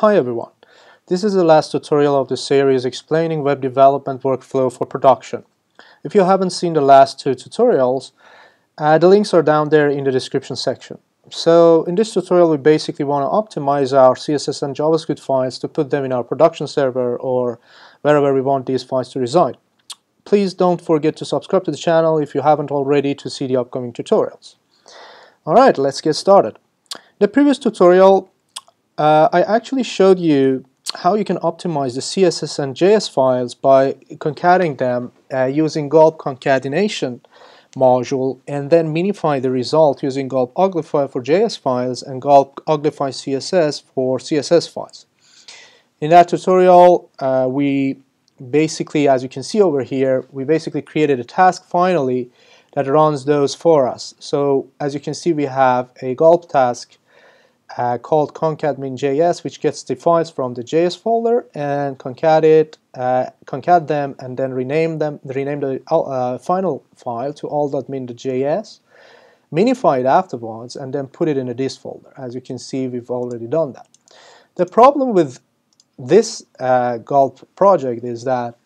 Hi everyone. This is the last tutorial of the series explaining web development workflow for production. If you haven't seen the last two tutorials, uh, the links are down there in the description section. So in this tutorial we basically want to optimize our CSS and JavaScript files to put them in our production server or wherever we want these files to reside. Please don't forget to subscribe to the channel if you haven't already to see the upcoming tutorials. Alright, let's get started. The previous tutorial uh, I actually showed you how you can optimize the CSS and JS files by concatenating them uh, using gulp concatenation module and then minify the result using gulp uglify for JS files and gulp uglify CSS for CSS files. In that tutorial uh, we basically as you can see over here we basically created a task finally that runs those for us. So as you can see we have a gulp task uh, called concat.min.js which gets the files from the JS folder and concat it, uh, concat them and then rename them, rename the uh, final file to all.min.js, minify it afterwards and then put it in a dist folder. As you can see we've already done that. The problem with this uh, gulp project is that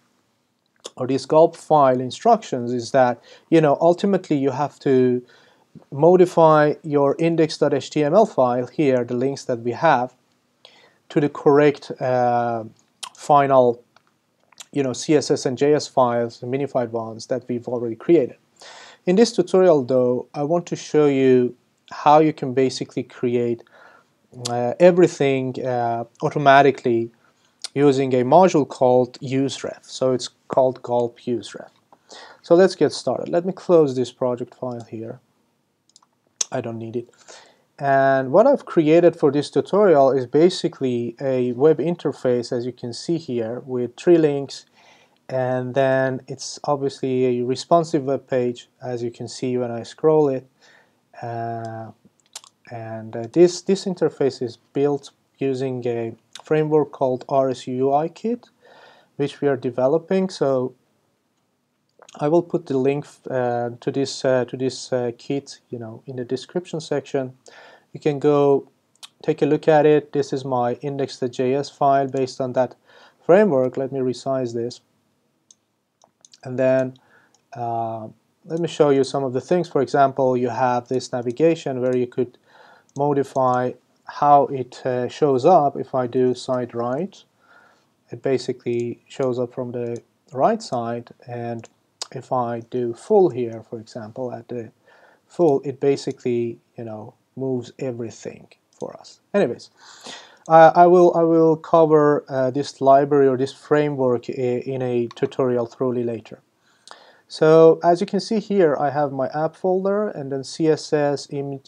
or these gulp file instructions is that you know ultimately you have to modify your index.html file here, the links that we have, to the correct uh, final you know, CSS and JS files, the minified ones that we've already created. In this tutorial though, I want to show you how you can basically create uh, everything uh, automatically using a module called useref. So it's called gulp useref. So let's get started. Let me close this project file here. I don't need it. And what I've created for this tutorial is basically a web interface as you can see here with three links. And then it's obviously a responsive web page as you can see when I scroll it. Uh, and uh, this this interface is built using a framework called RSUI kit which we are developing. So I will put the link uh, to this uh, to this uh, kit, you know, in the description section. You can go take a look at it. This is my index.js file based on that framework. Let me resize this, and then uh, let me show you some of the things. For example, you have this navigation where you could modify how it uh, shows up. If I do side right, it basically shows up from the right side and if I do full here, for example, at the full, it basically, you know, moves everything for us. Anyways, uh, I will I will cover uh, this library or this framework in a tutorial thoroughly later. So as you can see here, I have my app folder and then CSS Im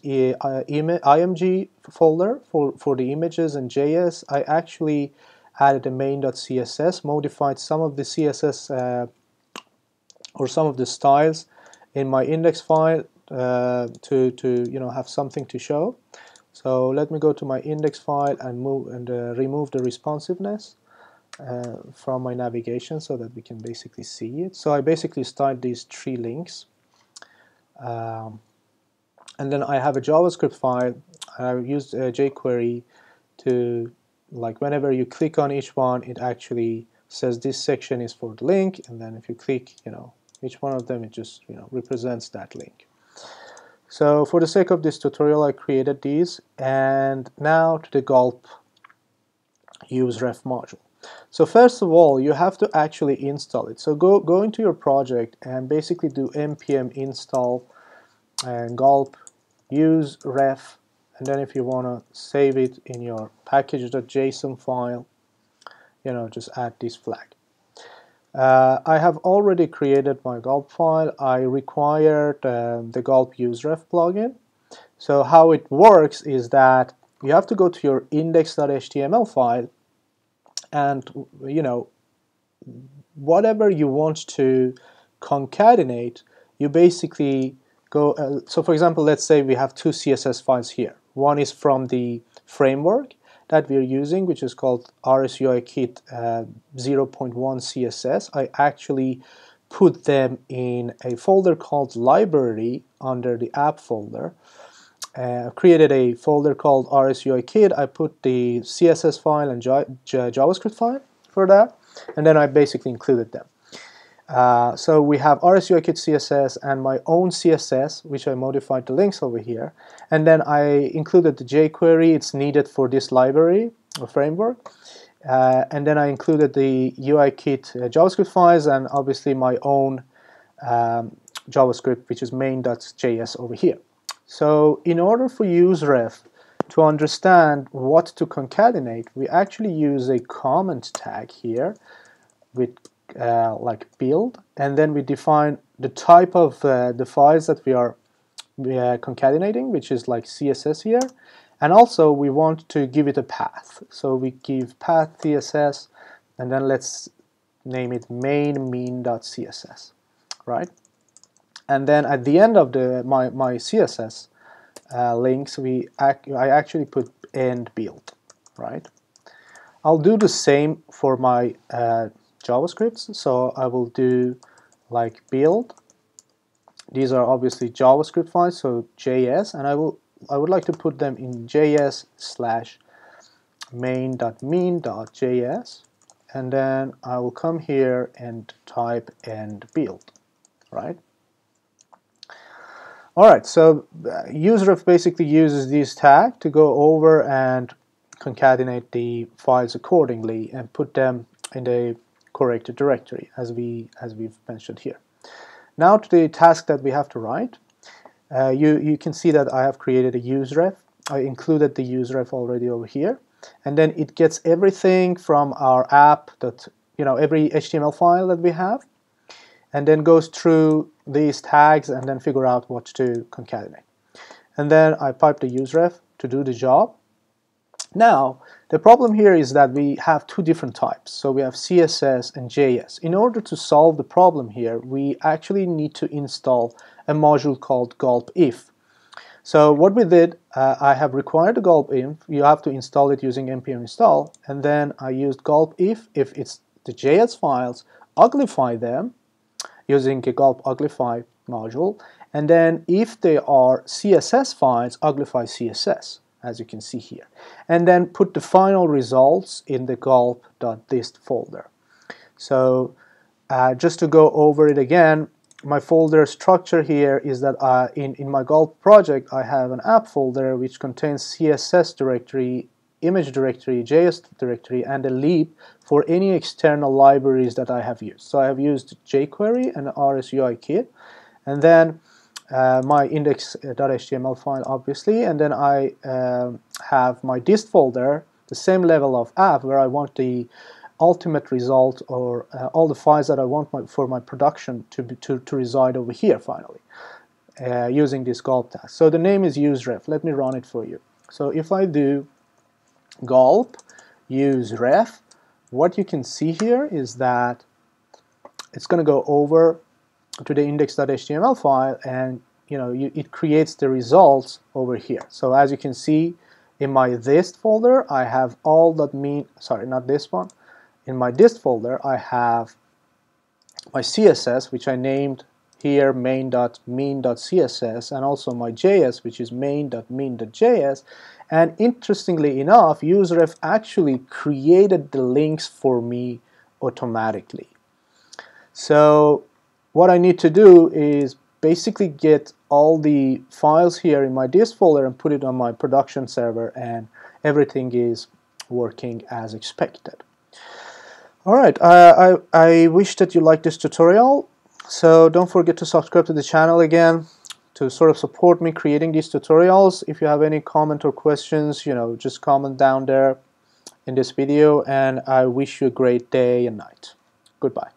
uh, IMG folder for, for the images and JS. I actually added a main.css, modified some of the CSS uh, or some of the styles in my index file uh, to, to you know have something to show. So let me go to my index file and move and uh, remove the responsiveness uh, from my navigation so that we can basically see it. So I basically start these three links. Um, and then I have a JavaScript file. I used uh, jQuery to like whenever you click on each one, it actually says this section is for the link, and then if you click, you know, each one of them it just you know represents that link. So for the sake of this tutorial I created these and now to the gulp useref module. So first of all you have to actually install it. So go, go into your project and basically do npm install and gulp useref and then if you want to save it in your package.json file you know just add this flag. Uh, I have already created my gulp file. I required uh, the gulp useref plugin. So how it works is that you have to go to your index.html file and you know whatever you want to concatenate you basically go uh, so for example let's say we have two CSS files here one is from the framework that we're using, which is called RSUI Kit uh, 0.1 CSS, I actually put them in a folder called library under the app folder. uh, created a folder called RSUI Kit. I put the CSS file and JavaScript file for that, and then I basically included them. Uh, so we have RSUIKit CSS and my own CSS, which I modified the links over here. And then I included the jQuery, it's needed for this library or framework. Uh, and then I included the UIKit uh, JavaScript files and obviously my own um, JavaScript, which is main.js over here. So in order for useref to understand what to concatenate, we actually use a comment tag here with uh, like build, and then we define the type of uh, the files that we are uh, concatenating, which is like CSS here, and also we want to give it a path. So we give path CSS, and then let's name it main min.css, right? And then at the end of the my, my CSS uh, links, we ac I actually put end build, right? I'll do the same for my uh, JavaScripts. So I will do like build. These are obviously JavaScript files, so JS, and I will I would like to put them in JS slash main.min.js, and then I will come here and type and build, right? All right, so uh, useref basically uses this tag to go over and concatenate the files accordingly and put them in the correct directory as we as we've mentioned here. Now to the task that we have to write. Uh, you you can see that I have created a useref. I included the useref already over here, and then it gets everything from our app that you know every HTML file that we have, and then goes through these tags and then figure out what to concatenate. And then I pipe the useref to do the job. Now the problem here is that we have two different types. So we have CSS and JS. In order to solve the problem here, we actually need to install a module called gulp if. So what we did, uh, I have required a gulp if. You have to install it using npm install. And then I used gulp if, if it's the JS files, uglify them using a gulp uglify module. And then if they are CSS files, uglify CSS as you can see here. And then put the final results in the gulp.dist folder. So uh, just to go over it again, my folder structure here is that uh, in, in my gulp project I have an app folder which contains CSS directory, image directory, JS directory, and a lib for any external libraries that I have used. So I have used jQuery and RSUI kit. and then uh, my index.html file obviously and then I uh, have my dist folder the same level of app where I want the ultimate result or uh, all the files that I want my, for my production to, be, to, to reside over here finally uh, using this gulp task. So the name is useref. Let me run it for you. So if I do gulp useref, what you can see here is that it's going to go over to the index.html file and you know you, it creates the results over here. So as you can see in my dist folder I have all that mean sorry not this one. In my dist folder I have my CSS which I named here main.min.css and also my JS which is main.min.js and interestingly enough useref actually created the links for me automatically. So what I need to do is basically get all the files here in my dist folder and put it on my production server and everything is working as expected. Alright, I, I wish that you liked this tutorial, so don't forget to subscribe to the channel again to sort of support me creating these tutorials. If you have any comment or questions, you know, just comment down there in this video and I wish you a great day and night. Goodbye.